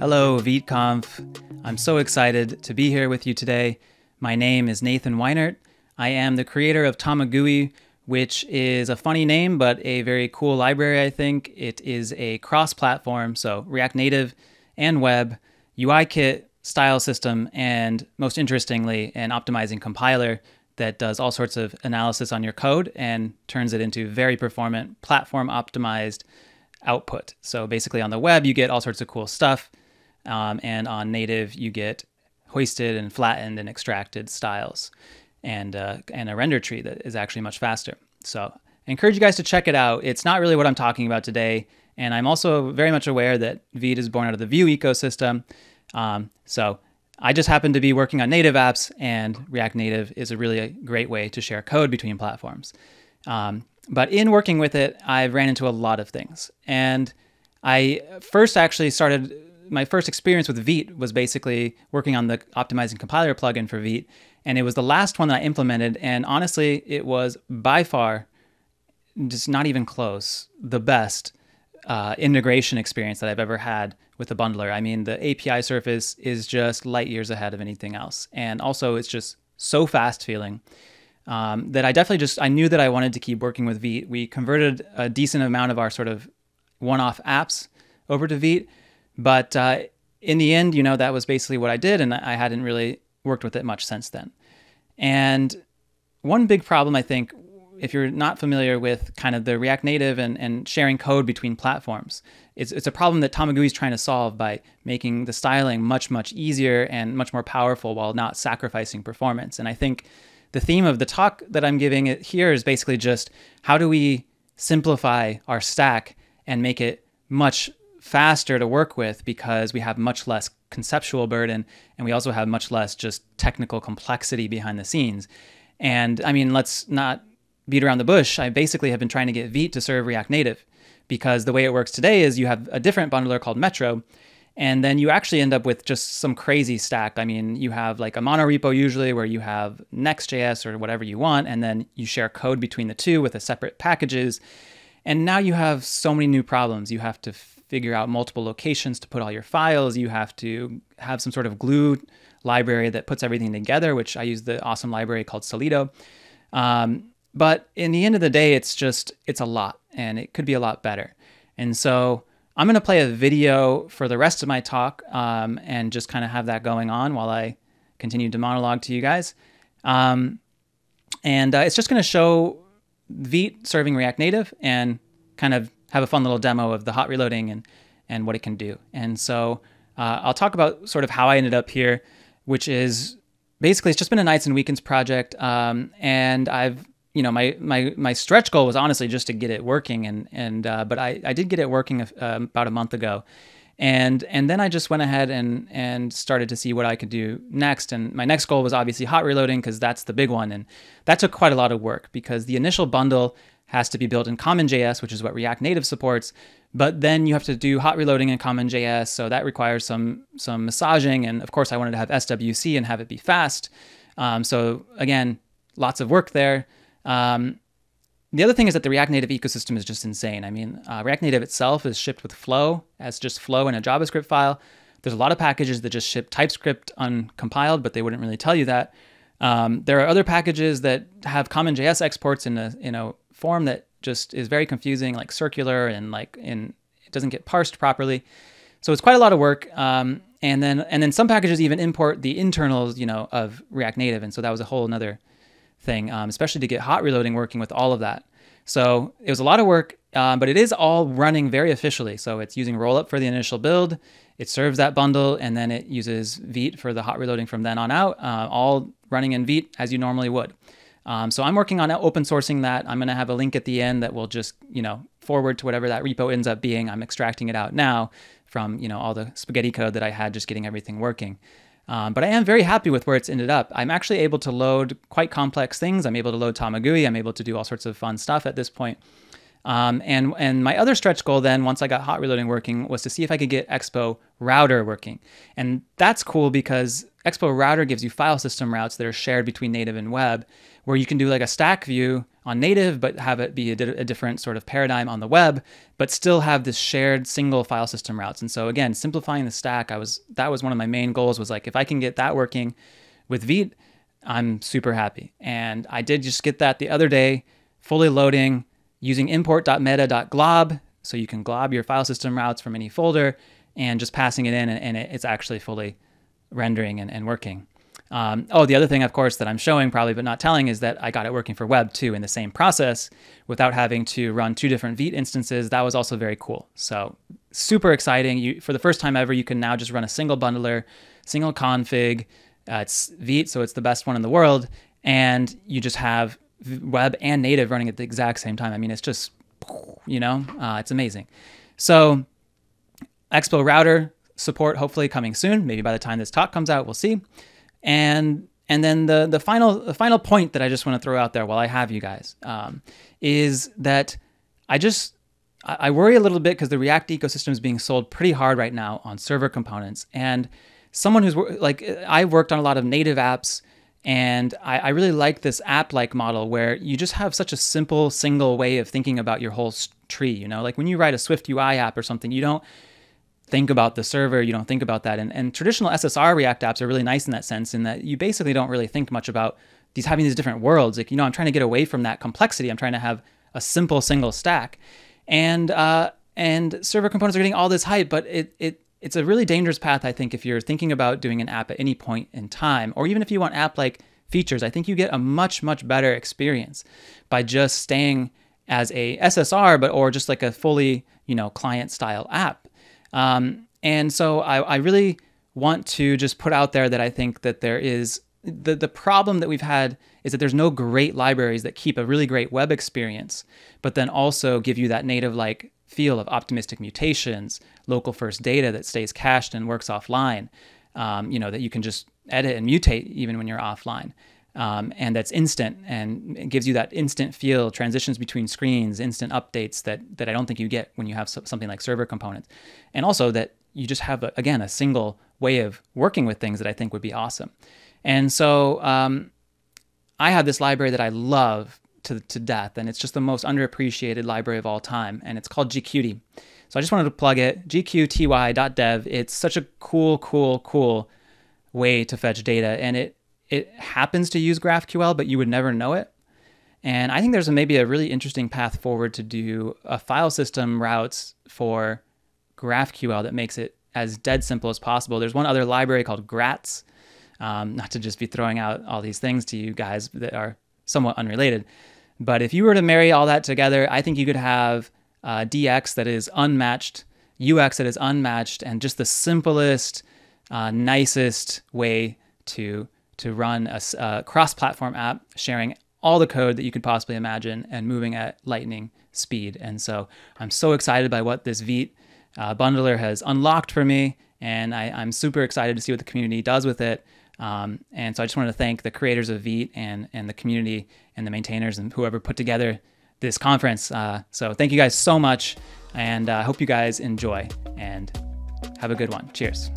Hello, ViteConf. I'm so excited to be here with you today. My name is Nathan Weinert. I am the creator of Tamagui, which is a funny name, but a very cool library, I think. It is a cross platform, so React Native and web, UIKit style system, and most interestingly, an optimizing compiler that does all sorts of analysis on your code and turns it into very performant, platform optimized output. So basically, on the web, you get all sorts of cool stuff. Um, and on native, you get hoisted and flattened and extracted styles and, uh, and a render tree that is actually much faster. So I encourage you guys to check it out. It's not really what I'm talking about today. And I'm also very much aware that Vite is born out of the Vue ecosystem. Um, so I just happen to be working on native apps, and React Native is a really great way to share code between platforms. Um, but in working with it, I've ran into a lot of things. And I first actually started my first experience with Vite was basically working on the optimizing compiler plugin for Vite, and it was the last one that I implemented. And honestly, it was by far, just not even close, the best uh, integration experience that I've ever had with a bundler. I mean, the API surface is just light years ahead of anything else, and also it's just so fast feeling. Um, that I definitely just I knew that I wanted to keep working with Vite. We converted a decent amount of our sort of one-off apps over to Vite, but uh, in the end, you know, that was basically what I did, and I hadn't really worked with it much since then. And one big problem, I think, if you're not familiar with kind of the React Native and, and sharing code between platforms, it's, it's a problem that Tamagui is trying to solve by making the styling much, much easier and much more powerful while not sacrificing performance. And I think the theme of the talk that I'm giving here is basically just how do we simplify our stack and make it much faster to work with because we have much less conceptual burden and we also have much less just technical complexity behind the scenes. And I mean, let's not beat around the bush. I basically have been trying to get Vite to serve React Native because the way it works today is you have a different bundler called Metro. And then you actually end up with just some crazy stack. I mean, you have like a monorepo usually where you have Next.js or whatever you want, and then you share code between the two with a separate packages. And now you have so many new problems. You have to figure out multiple locations to put all your files. You have to have some sort of glue library that puts everything together, which I use the awesome library called Solito. Um, but in the end of the day, it's just, it's a lot and it could be a lot better. And so I'm going to play a video for the rest of my talk um, and just kind of have that going on while I continue to monologue to you guys. Um, and uh, it's just going to show Vite serving React Native and kind of have a fun little demo of the hot reloading and, and what it can do. And so uh, I'll talk about sort of how I ended up here, which is basically it's just been a nights and weekends project. Um, and I've, you know, my, my, my stretch goal was honestly just to get it working. And, and, uh, but I, I did get it working uh, about a month ago. And, and then I just went ahead and, and started to see what I could do next. And my next goal was obviously hot reloading because that's the big one. And that took quite a lot of work because the initial bundle has to be built in CommonJS, which is what React Native supports. But then you have to do hot reloading in CommonJS, so that requires some some massaging. And of course, I wanted to have SWC and have it be fast. Um, so again, lots of work there. Um, the other thing is that the React Native ecosystem is just insane. I mean, uh, React Native itself is shipped with Flow as just Flow in a JavaScript file. There's a lot of packages that just ship TypeScript uncompiled, but they wouldn't really tell you that. Um, there are other packages that have CommonJS exports in a you a form that just is very confusing, like circular and like in it doesn't get parsed properly. So it's quite a lot of work. Um, and then and then some packages even import the internals, you know, of React Native, and so that was a whole another thing, um, especially to get hot reloading working with all of that. So it was a lot of work, um, but it is all running very officially. So it's using rollup for the initial build. It serves that bundle, and then it uses Vite for the hot reloading from then on out, uh, all running in Vite as you normally would. Um, so I'm working on open sourcing that. I'm going to have a link at the end that will just, you know, forward to whatever that repo ends up being. I'm extracting it out now from, you know, all the spaghetti code that I had just getting everything working. Um, but I am very happy with where it's ended up. I'm actually able to load quite complex things. I'm able to load Tamagui. I'm able to do all sorts of fun stuff at this point. Um, and and my other stretch goal then, once I got hot reloading working, was to see if I could get Expo router working. And that's cool because Expo router gives you file system routes that are shared between native and web, where you can do like a stack view on native, but have it be a, di- a, different sort of paradigm on the web, but still have this shared single file system routes. And so again, simplifying the stack, I was that was one of my main goals was like if I can get that working with Vite, I'm super happy. And I did just get that the other day, fully loading using import.meta.glob. So you can glob your file system routes from any folder and just passing it in, and, and it, it's actually fully rendering and, and working. Um, oh, the other thing, of course, that I'm showing probably but not telling is that I got it working for web too in the same process without having to run two different Vite instances. That was also very cool. So super exciting. You, for the first time ever, you can now just run a single bundler, single config. Uh, it's Vite, so it's the best one in the world, and you just have web and native running at the exact same time. I mean, it's just, you know, uh, it's amazing. So Expo router support hopefully coming soon. Maybe by the time this talk comes out, we'll see. And and then the the final the final point that I just want to throw out there while I have you guys um, is that I just I worry a little bit because the React ecosystem is being sold pretty hard right now on server components. And someone who's like I worked on a lot of native apps, and I, I really like this app-like model where you just have such a simple single way of thinking about your whole tree. You know, like when you write a Swift UI app or something, you don't think about the server, you don't think about that. And, and traditional SSR React apps are really nice in that sense, in that you basically don't really think much about these having these different worlds. Like, you know, I'm trying to get away from that complexity. I'm trying to have a simple single stack. And uh, and server components are getting all this hype, but it it it's a really dangerous path, I think, if you're thinking about doing an app at any point in time, or even if you want app like features, I think you get a much, much better experience by just staying as a SSR, but or just like a fully, you know, client style app. Um, and so I, I really want to just put out there that I think that there is the, the problem that we've had is that there's no great libraries that keep a really great web experience, but then also give you that native like feel of optimistic mutations, local first data that stays cached and works offline, um, you know, that you can just edit and mutate even when you're offline um, and that's instant and it gives you that instant feel, transitions between screens, instant updates that that I don't think you get when you have something like server components, and also that you just have a, again a single way of working with things that I think would be awesome. And so um, I have this library that I love to, to death, and it's just the most underappreciated library of all time, and it's called GQt. So I just wanted to plug it, gqty.dev. It's such a cool, cool, cool way to fetch data, and it it happens to use GraphQL, but you would never know it. And I think there's a, maybe a really interesting path forward to do a file system routes for GraphQL that makes it as dead simple as possible. There's one other library called Grats. Um, not to just be throwing out all these things to you guys that are somewhat unrelated. But if you were to marry all that together, I think you could have uh, DX that is unmatched, UX that is unmatched, and just the simplest, uh, nicest way to to run a, a cross-platform app sharing all the code that you could possibly imagine and moving at lightning speed. And so I'm so excited by what this Vite uh, bundler has unlocked for me, and I, am super excited to see what the community does with it. Um, and so I just want to thank the creators of Vite and and the community and the maintainers and whoever put together this conference. Uh, so thank you guys so much, and I uh, hope you guys enjoy and have a good one. Cheers.